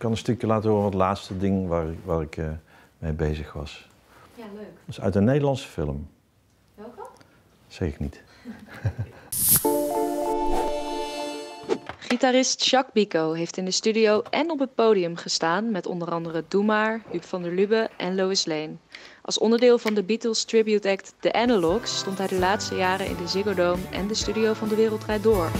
ik kan een stukje laten horen van het laatste ding waar, waar ik eh, mee bezig was. Ja, leuk. Dat is uit een Nederlandse film. Welke? Zeg ik niet. Gitarist Jacques Bico heeft in de studio en op het podium gestaan met onder andere Doe Maar, Huub van der Lubbe en Lois Lane. Als onderdeel van de Beatles tribute act The Analogs stond hij de laatste jaren in de Ziggo Dome en de studio van De Wereld Draait Door.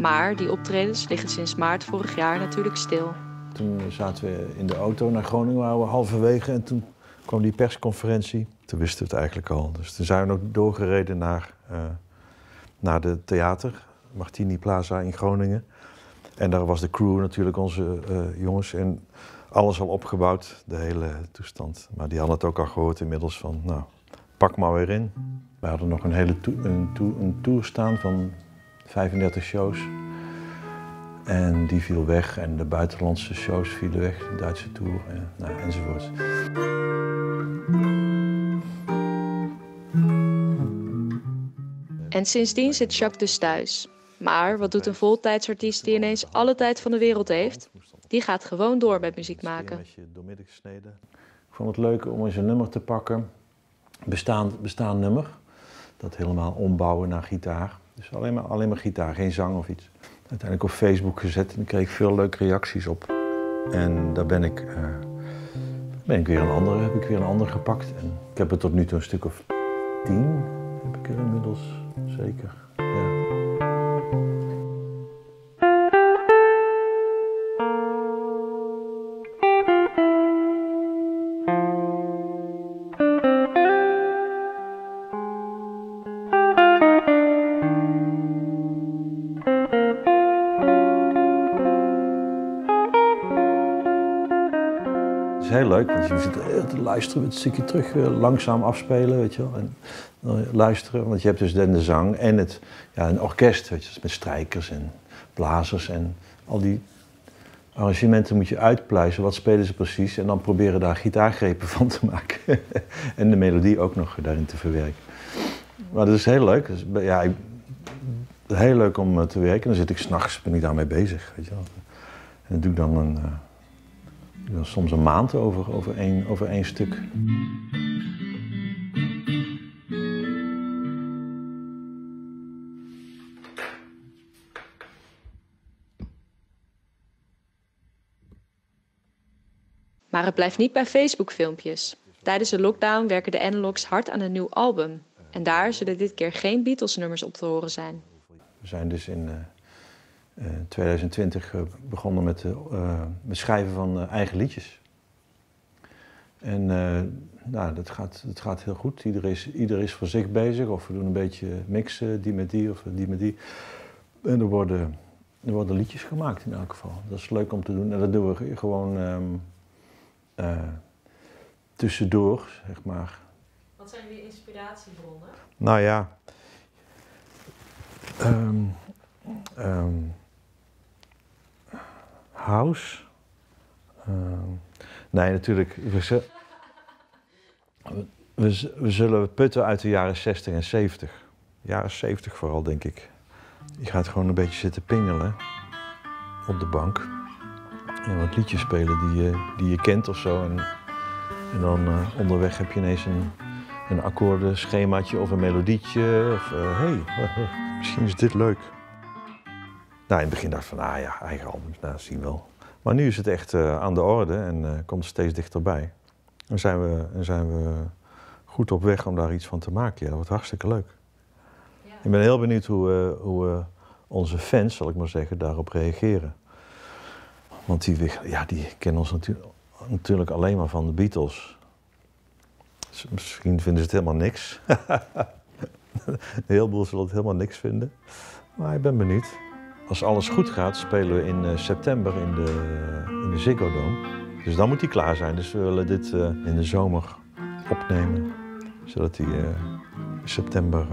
Maar die optredens liggen sinds maart vorig jaar natuurlijk stil. Toen zaten we in de auto naar Groningen, we halverwege en toen kwam die persconferentie. Toen wisten we het eigenlijk al. Dus toen zijn we ook doorgereden naar, uh, naar de theater, Martini Plaza in Groningen. En daar was de crew natuurlijk, onze uh, jongens. En alles al opgebouwd, de hele toestand. Maar die hadden het ook al gehoord inmiddels van, nou, pak maar weer in. We hadden nog een hele to een, een tour staan van 35 shows. En die viel weg en de buitenlandse shows vielen weg, de Duitse tour en, nou, enzovoort. En sindsdien zit Jacques dus thuis. Maar wat doet een voltijdsartiest die ineens alle tijd van de wereld heeft? Die gaat gewoon door met muziek maken. Ik vond het leuk om eens een nummer te pakken, bestaand, bestaand nummer. Dat helemaal ombouwen naar gitaar. Dus alleen maar, alleen maar gitaar, geen zang of iets. Uiteindelijk op Facebook gezet en kreeg ik veel leuke reacties op. En daar ben ik, uh, ben ik weer een andere, heb ik weer een ander gepakt. En ik heb er tot nu toe een stuk of tien, heb ik er inmiddels zeker. Ja. Is heel leuk, want je zit te luisteren, het stukje terug langzaam afspelen, weet je wel. En luisteren, want je hebt dus dan de zang en het, ja, een orkest, weet je, met strijkers en blazers en al die arrangementen moet je uitpluizen. Wat spelen ze precies? En dan proberen daar gitaargrepen van te maken. en de melodie ook nog daarin te verwerken. Maar dat is heel leuk. Ja, heel leuk om te werken. Dan zit ik s'nachts, ben ik daarmee bezig, weet je wel. En doe ik dan een soms een maand over, over, één, over één stuk. Maar het blijft niet bij Facebook-filmpjes. Tijdens de lockdown werken de Analogs hard aan een nieuw album. En daar zullen dit keer geen Beatles-nummers op te horen zijn. We zijn dus in, uh, uh, 2020 uh, begonnen met het schrijven van eigen liedjes. En nou, dat, gaat, dat gaat heel goed. Ieder is, ieder is voor zich bezig. Of we doen een beetje mixen, die met die of die met die. En er worden, er worden liedjes gemaakt in elk geval. Dat is leuk om te doen. En dat doen we gewoon um, tussendoor, zeg maar. Wat zijn jullie inspiratiebronnen? Nou ja. Um, um, house. Um, nee, natuurlijk. We, we, we, zullen putten uit de jaren 60 en 70. Jaren 70 vooral, denk ik. Je gaat gewoon een beetje zitten pingelen op de bank. En wat liedjes spelen die je, die je kent of zo. En, en dan uh, onderweg heb je ineens een, een akkoordenschemaatje of een melodietje. Of hé, uh, hey, misschien is dit leuk. Nou, in het begin dacht ik van, ah ja, eigen albums, nou, zien wel. Maar nu is het echt uh, aan de orde en uh, komt het steeds dichterbij. En zijn, we, en zijn we goed op weg om daar iets van te maken. Ja, dat wordt hartstikke leuk. Ja. Ik ben heel benieuwd hoe, uh, hoe onze fans, zal ik maar zeggen, daarop reageren. Want die, ja, die kennen ons natu natuurlijk alleen maar van de Beatles. Dus misschien vinden ze het helemaal niks. Een heleboel zullen het helemaal niks vinden. Maar ik ben benieuwd. Als alles goed gaat, spelen we in uh, september in de, in de Ziggo Dome. Dus dan moet hij klaar zijn. Dus we willen dit uh, in de zomer opnemen. Zodat hij uh, in september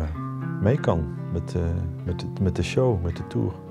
mee kan met, met, met de show, met de tour.